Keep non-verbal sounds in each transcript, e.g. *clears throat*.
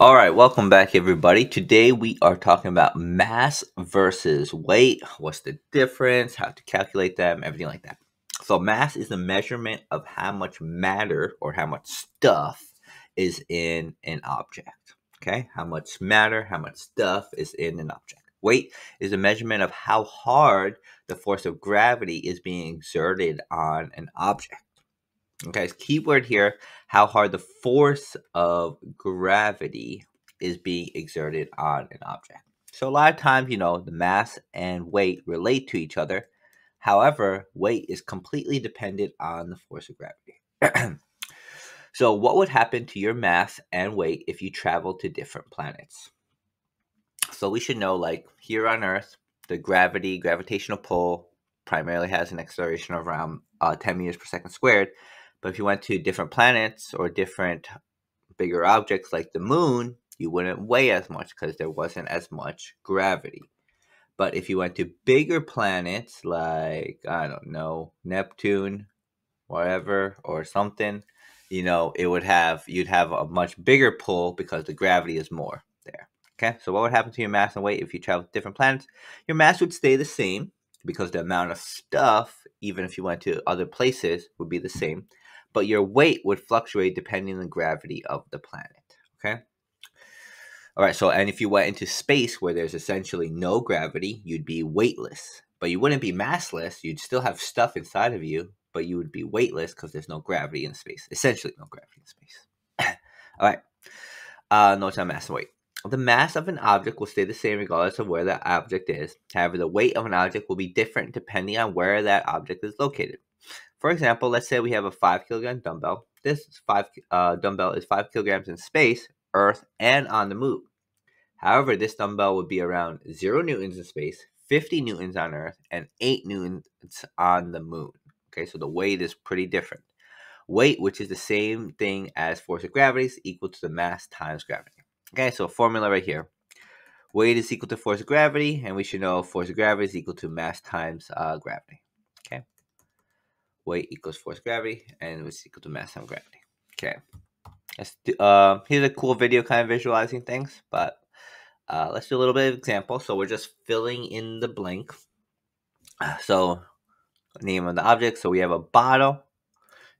All right, welcome back, everybody. Today we are talking about mass versus weight. What's the difference? How to calculate them? Everything like that. So, mass is the measurement of how much matter or how much stuff is in an object. Okay, how much matter, how much stuff is in an object. Weight is a measurement of how hard the force of gravity is being exerted on an object. Okay, keyword here how hard the force of gravity is being exerted on an object. So, a lot of times, you know, the mass and weight relate to each other. However, weight is completely dependent on the force of gravity. *clears throat* so, what would happen to your mass and weight if you travel to different planets? So, we should know like here on Earth, the gravity, gravitational pull primarily has an acceleration of around uh, 10 meters per second squared but if you went to different planets or different bigger objects like the moon, you wouldn't weigh as much because there wasn't as much gravity. But if you went to bigger planets like, I don't know, Neptune, whatever, or something, you know, it would have, you'd have a much bigger pull because the gravity is more there. Okay, so what would happen to your mass and weight if you travel to different planets? Your mass would stay the same because the amount of stuff, even if you went to other places, would be the same but your weight would fluctuate depending on the gravity of the planet. Okay. All right. So, and if you went into space where there's essentially no gravity, you'd be weightless, but you wouldn't be massless. You'd still have stuff inside of you, but you would be weightless because there's no gravity in space. Essentially, no gravity in space. *coughs* All right. Uh, notes on mass and weight. The mass of an object will stay the same regardless of where that object is. However, the weight of an object will be different depending on where that object is located. For example, let's say we have a 5 kilogram dumbbell. This 5 uh, dumbbell is 5 kilograms in space, Earth, and on the moon. However, this dumbbell would be around 0 newtons in space, 50 newtons on Earth, and 8 newtons on the moon. Okay, so the weight is pretty different. Weight, which is the same thing as force of gravity, is equal to the mass times gravity. Okay, so formula right here. Weight is equal to force of gravity, and we should know force of gravity is equal to mass times uh, gravity weight equals force gravity, and it's equal to mass times gravity. Okay. Let's do, uh, here's a cool video kind of visualizing things, but uh, let's do a little bit of example. So we're just filling in the blank. So name of the object. So we have a bottle.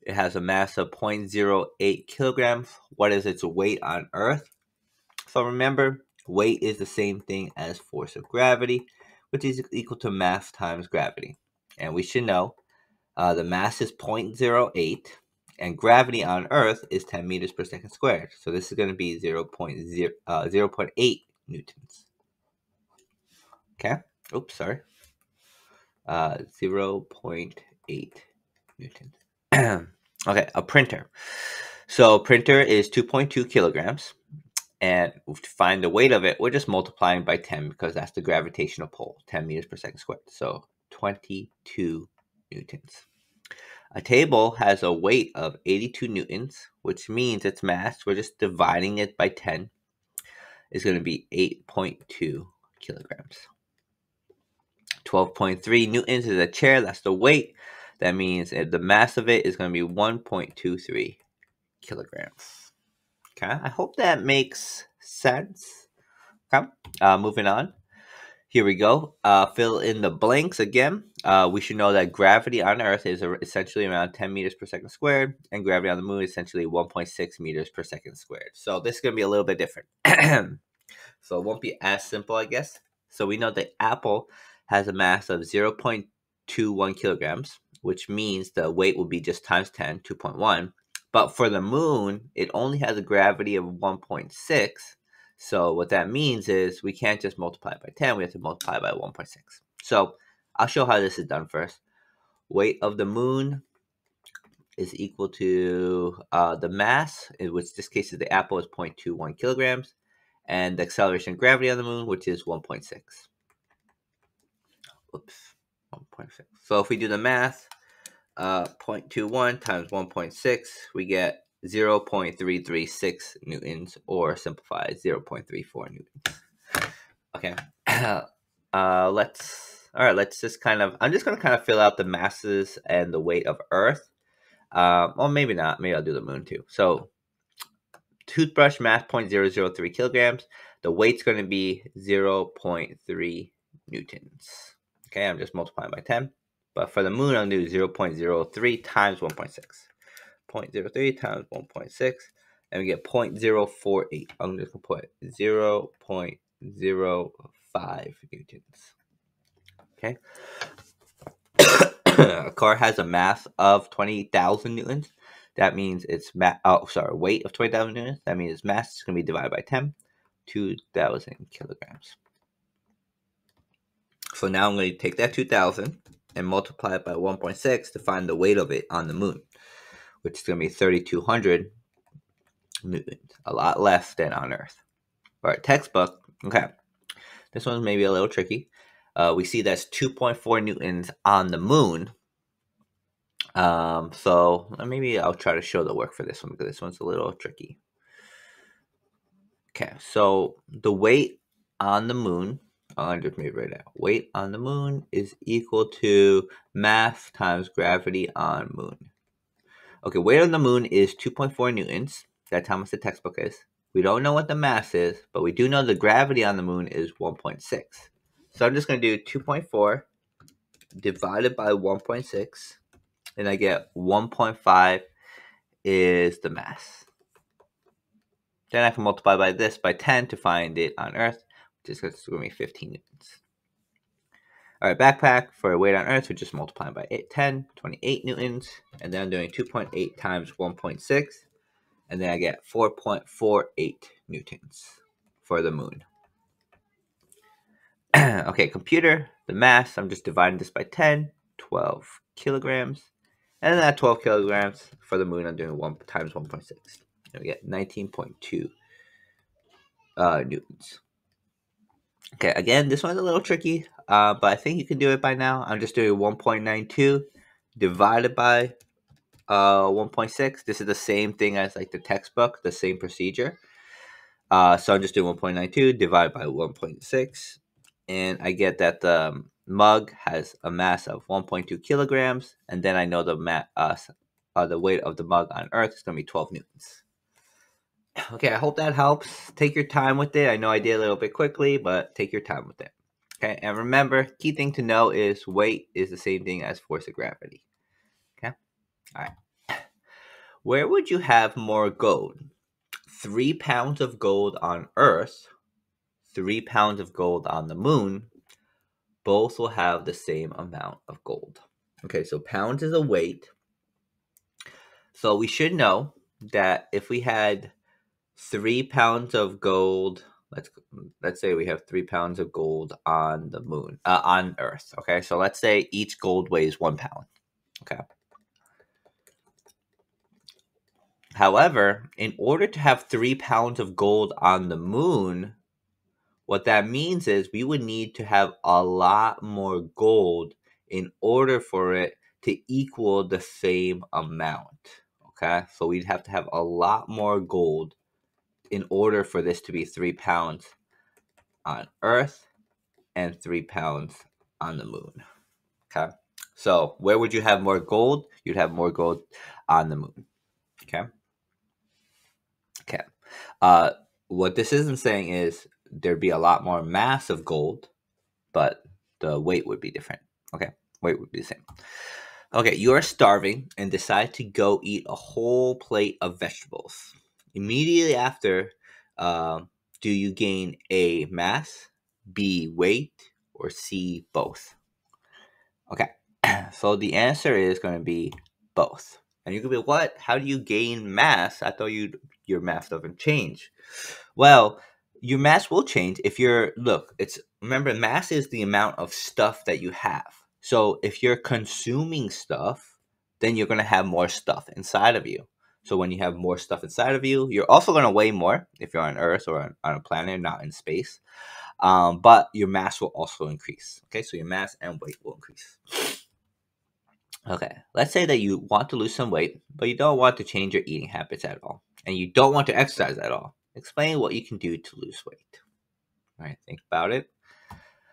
It has a mass of 0.08 kilograms. What is its weight on Earth? So remember, weight is the same thing as force of gravity, which is equal to mass times gravity. And we should know uh, the mass is 0.08, and gravity on Earth is 10 meters per second squared. So this is going to be 0, .0, uh, 0.8 newtons. Okay. Oops, sorry. Uh, 0.8 newtons. *clears throat* okay, a printer. So printer is 2.2 kilograms. And to find the weight of it, we're just multiplying by 10 because that's the gravitational pull, 10 meters per second squared. So 22 newtons. A table has a weight of 82 newtons, which means its mass, we're just dividing it by 10, is going to be 8.2 kilograms. 12.3 newtons is a chair, that's the weight. That means the mass of it is going to be 1.23 kilograms. Okay, I hope that makes sense. Okay, uh, moving on. Here we go. Uh, fill in the blanks again. Uh, we should know that gravity on Earth is essentially around 10 meters per second squared, and gravity on the moon is essentially 1.6 meters per second squared. So this is going to be a little bit different. *clears throat* so it won't be as simple, I guess. So we know the apple has a mass of 0.21 kilograms, which means the weight will be just times 10, 2.1. But for the moon, it only has a gravity of 1.6 so what that means is we can't just multiply by 10, we have to multiply by 1.6. So I'll show how this is done first. Weight of the moon is equal to uh, the mass, in which this case is the apple is 0.21 kilograms, and the acceleration of gravity on the moon, which is 1.6. Oops, 1.6. So if we do the math, uh, 0.21 times 1.6, we get 0.336 newtons or simplified 0.34 newtons. Okay. *clears throat* Uh, let's all right. Let's just kind of. I'm just gonna kind of fill out the masses and the weight of Earth. Um, well, maybe not. Maybe I'll do the moon too. So, toothbrush mass 0.003 kilograms. The weight's going to be 0.3 newtons. Okay, I'm just multiplying by 10. But for the moon, I'll do 0.03 times 1.6. 0.03 times 1.6, and we get 0.048. I'm just to put 0.05 newtons. Okay. *coughs* a car has a mass of 20,000 newtons. That means its mass, oh, sorry, weight of 20,000 newtons. That means its mass is going to be divided by 10, 2,000 kilograms. So now I'm going to take that 2,000 and multiply it by 1.6 to find the weight of it on the moon, which is going to be 3,200 newtons, a lot less than on Earth. All right, textbook. Okay, this one's maybe a little tricky. Uh, we see that's 2.4 newtons on the moon. Um, so maybe I'll try to show the work for this one because this one's a little tricky. Okay, so the weight on the moon I'll just move right now. Weight on the moon is equal to mass times gravity on moon. Okay, weight on the moon is 2.4 newtons. That's how much the textbook is. We don't know what the mass is, but we do know the gravity on the moon is 1.6. So I'm just going to do 2.4 divided by 1.6, and I get 1.5 is the mass. Then I can multiply by this by 10 to find it on Earth because it's going to be 15 newtons. All right, backpack for weight on Earth, we're just multiplying by 8, 10, 28 newtons. And then I'm doing 2.8 times 1.6. And then I get 4.48 newtons for the moon. *clears throat* okay, computer, the mass, I'm just dividing this by 10, 12 kilograms. And then that 12 kilograms for the moon, I'm doing 1 times 1.6. And we get 19.2 uh, newtons. Okay, again, this one's a little tricky, uh, but I think you can do it by now. I'm just doing 1.92 divided by uh, 1.6. This is the same thing as like the textbook, the same procedure. Uh, so I'm just doing 1.92 divided by 1.6, and I get that the mug has a mass of 1.2 kilograms, and then I know the ma- uh, uh, the weight of the mug on Earth is going to be 12 newtons. Okay, I hope that helps. Take your time with it. I know I did a little bit quickly, but take your time with it. Okay, and remember, key thing to know is weight is the same thing as force of gravity. Okay, all right. *coughs* Where would you have more gold? Three pounds of gold on Earth, three pounds of gold on the moon. Both will have the same amount of gold. Okay, so pounds is a weight. So we should know that if we had three pounds of gold. Let's let's say we have three pounds of gold on the moon, uh, on Earth. Okay, so let's say each gold weighs one pound. Okay. However, in order to have three pounds of gold on the moon, what that means is we would need to have a lot more gold in order for it to equal the same amount. Okay, so we'd have to have a lot more gold in order for this to be three pounds on Earth and three pounds on the moon. Okay. So where would you have more gold? You'd have more gold on the moon. Okay. Okay. Uh, what this isn't saying is there'd be a lot more mass of gold, but the weight would be different. Okay. Weight would be the same. Okay, you are starving and decide to go eat a whole plate of vegetables. Immediately after, uh, do you gain A, mass, B, weight, or C, both? Okay, *clears throat* so the answer is going to be both. And you could be, what? How do you gain mass? I thought you your mass doesn't change. Well, your mass will change if you're look. It's remember mass is the amount of stuff that you have. So if you're consuming stuff, then you're gonna have more stuff inside of you. So when you have more stuff inside of you, you're also going to weigh more if you're on Earth or on, on a planet, not in space. Um, but your mass will also increase. Okay, so your mass and weight will increase. Okay, let's say that you want to lose some weight, but you don't want to change your eating habits at all, and you don't want to exercise at all. Explain what you can do to lose weight. All right, think about it.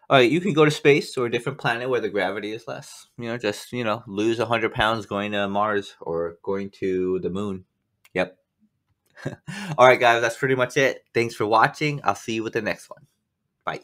All right, you can go to space or a different planet where the gravity is less. You know, just you know, lose hundred pounds going to Mars or going to the moon. Yep. *laughs* All right, guys, that's pretty much it. Thanks for watching. I'll see you with the next one. Bye.